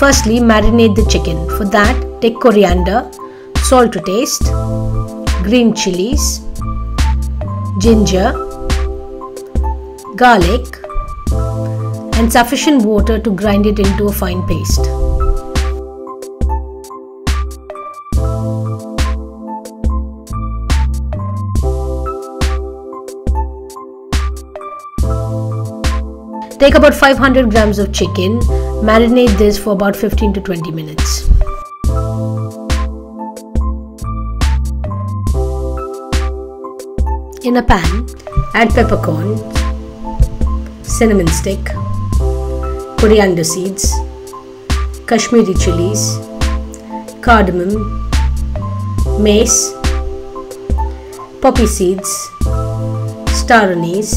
Firstly, marinate the chicken. For that, take coriander, salt to taste, green chilies, ginger, garlic, and sufficient water to grind it into a fine paste. Take about 500 grams of chicken, marinate this for about 15 to 20 minutes. In a pan, add peppercorn, cinnamon stick, coriander seeds, Kashmiri chilies, cardamom, mace, poppy seeds, star anise,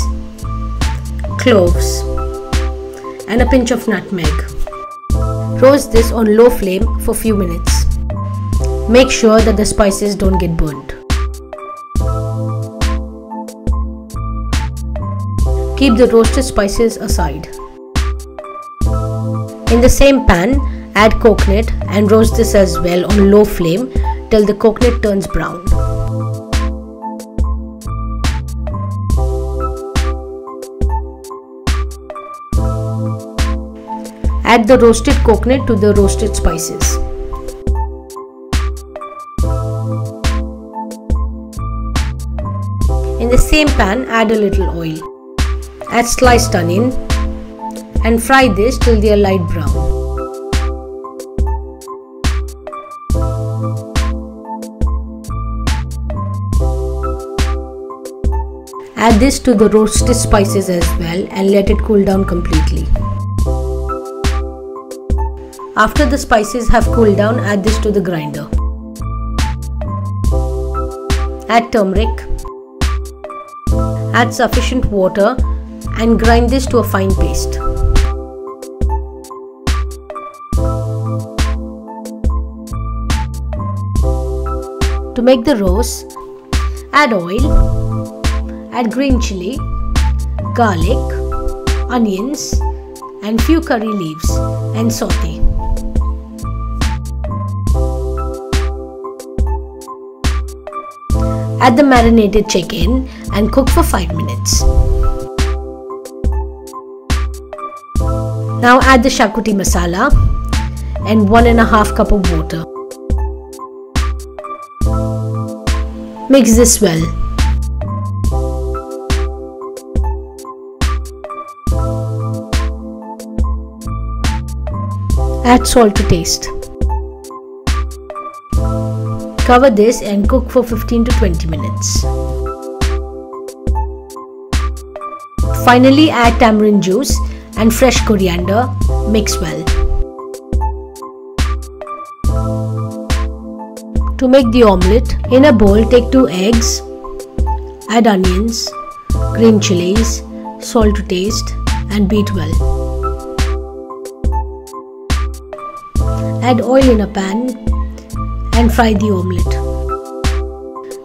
cloves, and a pinch of nutmeg. Roast this on low flame for few minutes. Make sure that the spices don't get burnt. Keep the roasted spices aside. In the same pan, add coconut and roast this as well on low flame till the coconut turns brown. Add the roasted coconut to the roasted spices. In the same pan, add a little oil. Add sliced onion and fry this till they are light brown. Add this to the roasted spices as well and let it cool down completely. After the spices have cooled down, add this to the grinder. Add turmeric. Add sufficient water and grind this to a fine paste. To make the ros, add oil, add green chili, garlic, onions and few curry leaves and saute. Add the marinated chicken and cook for 5 minutes. Now add the xacuti masala and 1 and a half cup of water. Mix this well. Add salt to taste. Cover this and cook for 15 to 20 minutes. Finally add tamarind juice and fresh coriander. Mix well. To make the omelette, in a bowl take 2 eggs, add onions, green chilies, salt to taste and beat well. Add oil in a pan and fry the omelette.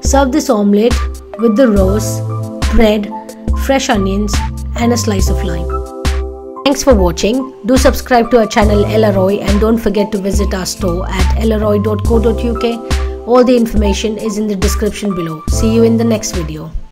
Serve this omelette with the roast, bread, fresh onions and a slice of lime. Thanks for watching. Do subscribe to our channel Ellaroy and don't forget to visit our store at ellaroy.co.uk. All the information is in the description below. See you in the next video.